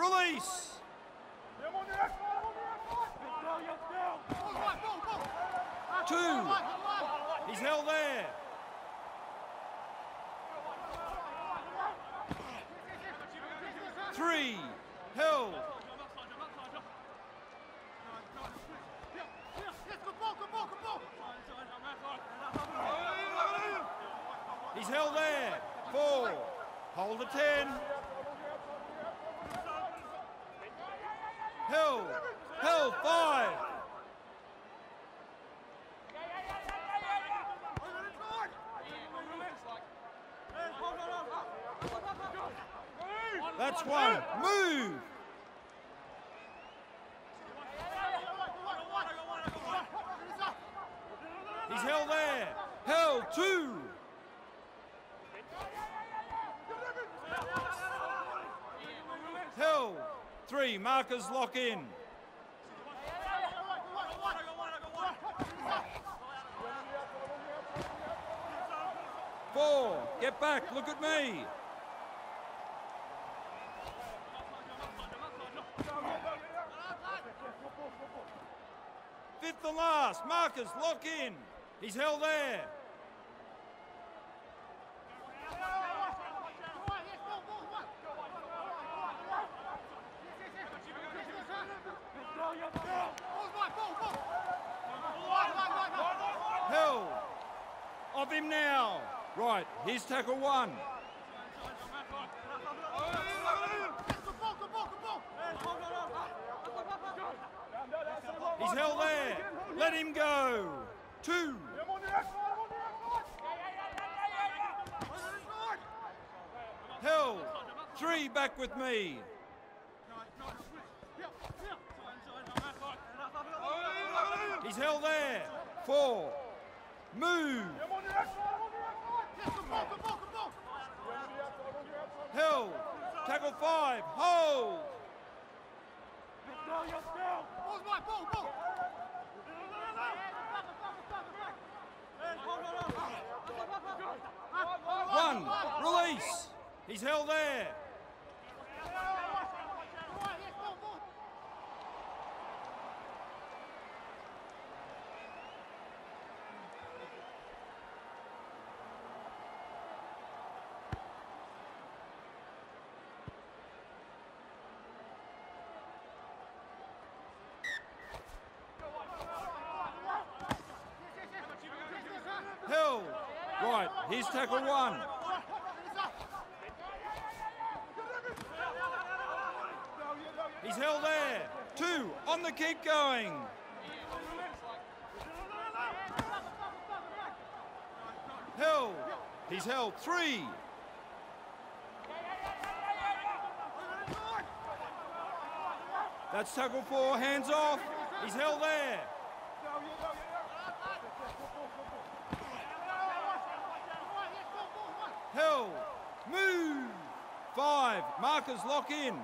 Release. Two. He's held there. Three. Held. He's held there. Four. Hold the ten. Held. Held. Five. That's one. Move. He's held there. Held. Two. Held. Three. Markers lock in. Four. Get back. Look at me. Fifth and last. Markers lock in. He's held there. Held. Of him now. Right. Here's tackle one. He's held there. Let him go. Two. Held. Three back with me. He's held there. Four. Move. Held. Tackle five. Hold. One. Release. He's held there. Held. Right. Here's tackle one. He's held there. Two. On the keep going. Held. He's held. Three. That's tackle four. Hands off. He's held there. Held. Move. Five. Markers lock in.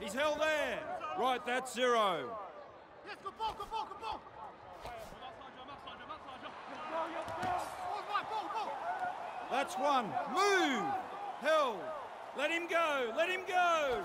He's held there. Right, that's zero. That's one. Move. Held. Let him go. Let him go.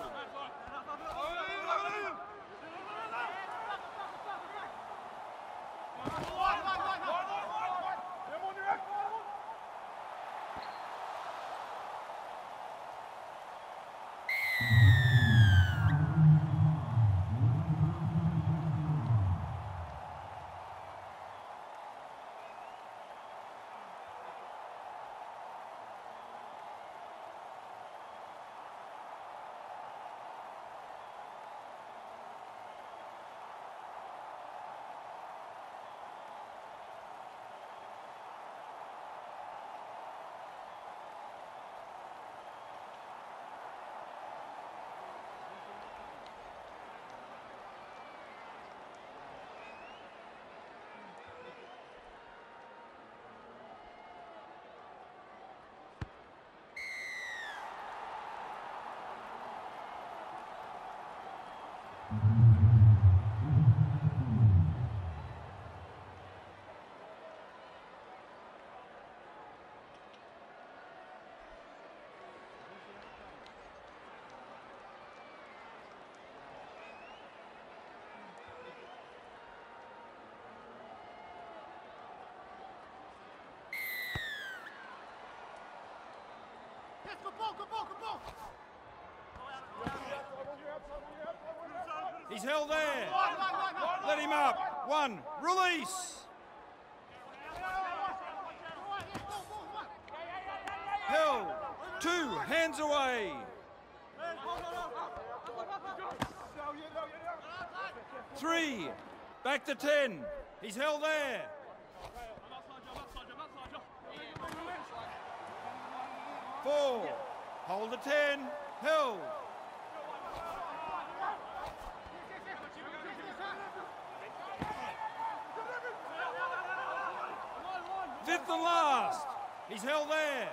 He's held there. Let him up. One. Release. Held. Two. Hands away. Three. Back to ten. He's held there. Four. Hold the ten. Held. Fifth and last. He's held there.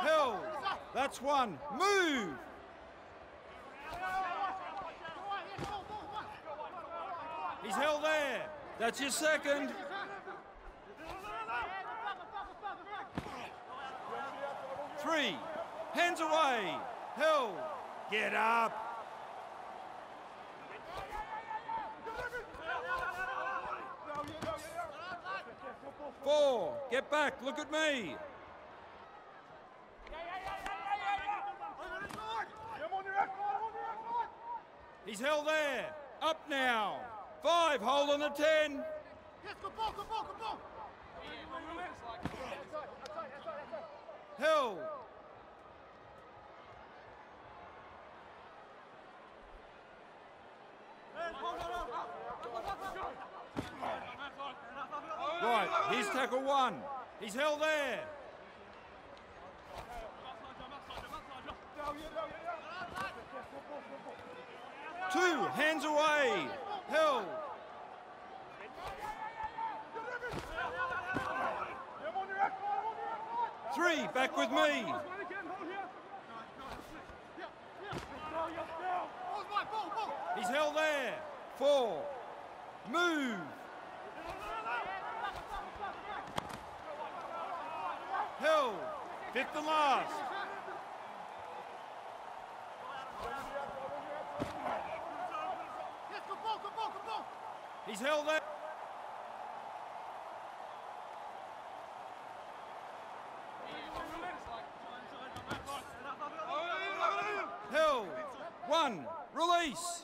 Held. That's one. Move. He's held there. That's your second. Three. Hands away. Held. Get up. Back. Look at me. He's held there. Up now. Five. Hold on the ten. Held. Right. Here's tackle one. He's held there. Two. Hands away. Held. Three. Back with me. He's held there. Four. Move. Held. Fifth and last. He's held there. One. Release.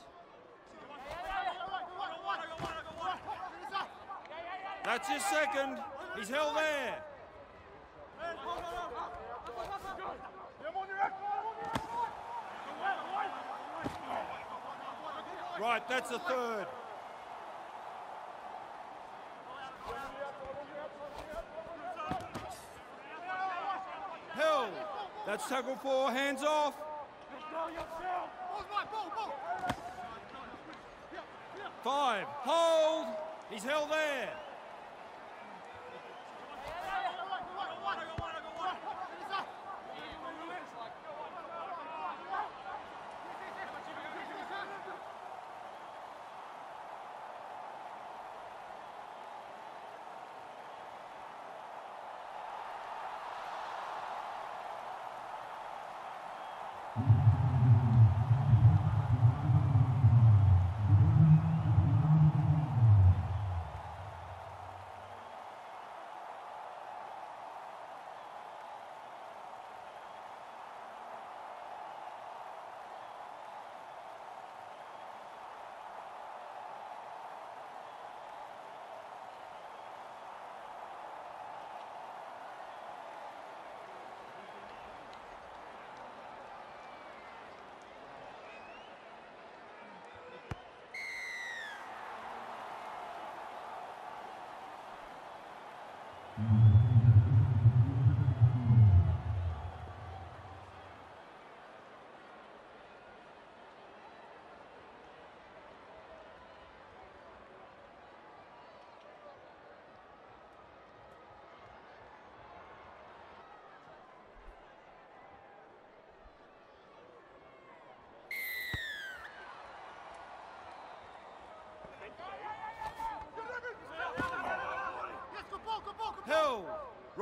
That's his second. He's held there. Right, that's the third. Held. That's tackle four. Hands off. Five. Hold. He's held there.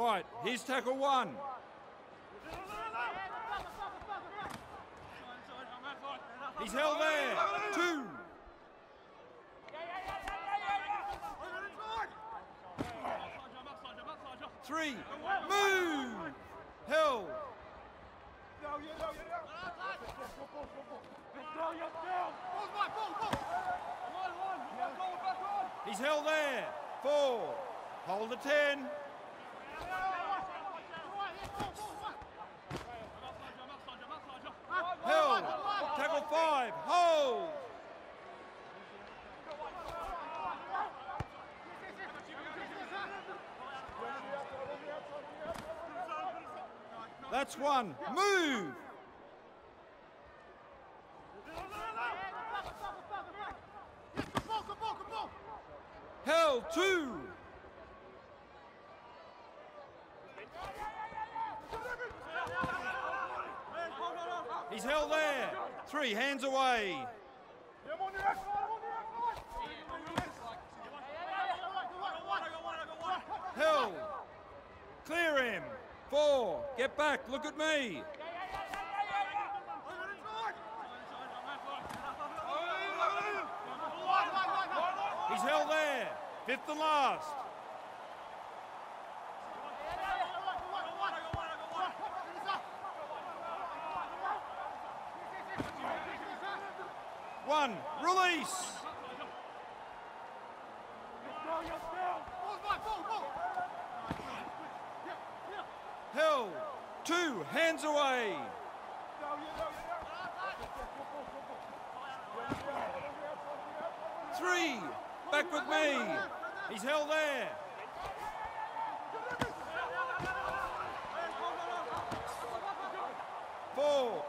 Right, here's tackle one. He's held there. Two. Three. Move. Held. He's held there. Four. Hold the ten. Held. Tackle five. Hold. That's one. Move. Held two. He's held there. Three hands away. Held. Clear him. Four. Get back. Look at me. He's held there. Fifth and last. One. Release. Hill, two hands away. Three, back with me. He's held there. Four,